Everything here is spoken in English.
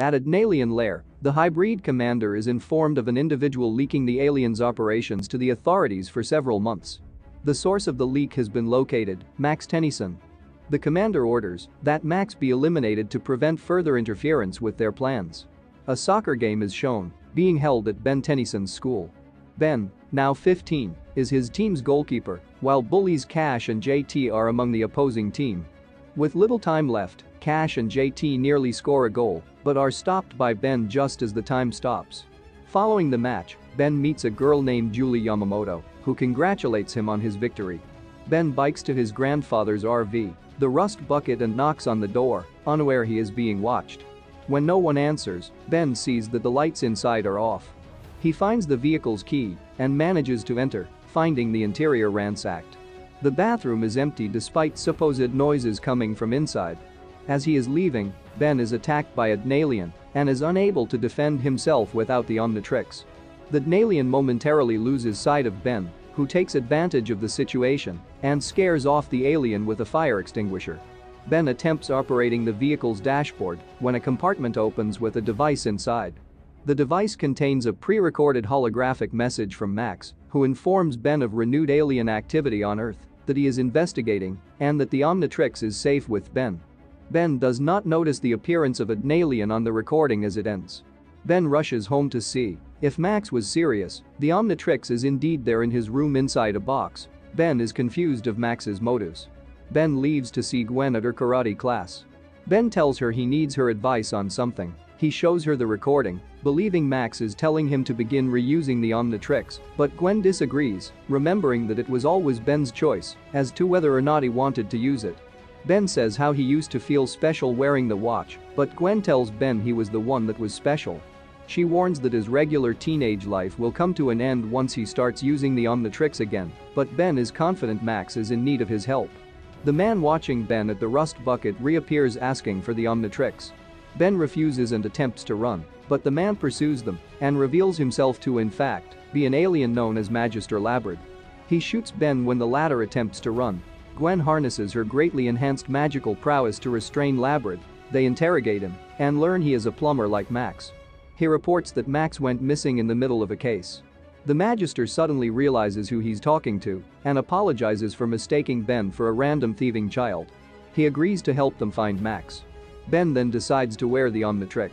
At a DNAlien lair, the hybrid commander is informed of an individual leaking the aliens' operations to the authorities for several months. The source of the leak has been located, Max Tennyson. The commander orders that Max be eliminated to prevent further interference with their plans. A soccer game is shown, being held at Ben Tennyson's school. Ben, now 15, is his team's goalkeeper, while bullies Cash and JT are among the opposing team. With little time left, Cash and JT nearly score a goal, but are stopped by Ben just as the time stops. Following the match, Ben meets a girl named Julie Yamamoto, who congratulates him on his victory. Ben bikes to his grandfather's RV, the rust bucket and knocks on the door, unaware he is being watched. When no one answers, Ben sees that the lights inside are off. He finds the vehicle's key and manages to enter, finding the interior ransacked. The bathroom is empty despite supposed noises coming from inside. As he is leaving, Ben is attacked by a DNAlien and is unable to defend himself without the Omnitrix. The DNAlien momentarily loses sight of Ben, who takes advantage of the situation and scares off the alien with a fire extinguisher. Ben attempts operating the vehicle's dashboard when a compartment opens with a device inside. The device contains a pre-recorded holographic message from Max, who informs Ben of renewed alien activity on Earth, that he is investigating, and that the Omnitrix is safe with Ben. Ben does not notice the appearance of an alien on the recording as it ends. Ben rushes home to see if Max was serious, the Omnitrix is indeed there in his room inside a box. Ben is confused of Max's motives. Ben leaves to see Gwen at her karate class. Ben tells her he needs her advice on something. He shows her the recording, believing Max is telling him to begin reusing the Omnitrix, but Gwen disagrees, remembering that it was always Ben's choice as to whether or not he wanted to use it. Ben says how he used to feel special wearing the watch, but Gwen tells Ben he was the one that was special. She warns that his regular teenage life will come to an end once he starts using the Omnitrix again, but Ben is confident Max is in need of his help. The man watching Ben at the rust bucket reappears asking for the Omnitrix. Ben refuses and attempts to run, but the man pursues them and reveals himself to in fact be an alien known as Magister Labrid. He shoots Ben when the latter attempts to run, Gwen harnesses her greatly enhanced magical prowess to restrain Labrid. They interrogate him and learn he is a plumber like Max. He reports that Max went missing in the middle of a case. The Magister suddenly realizes who he's talking to and apologizes for mistaking Ben for a random thieving child. He agrees to help them find Max. Ben then decides to wear the Omnitrix.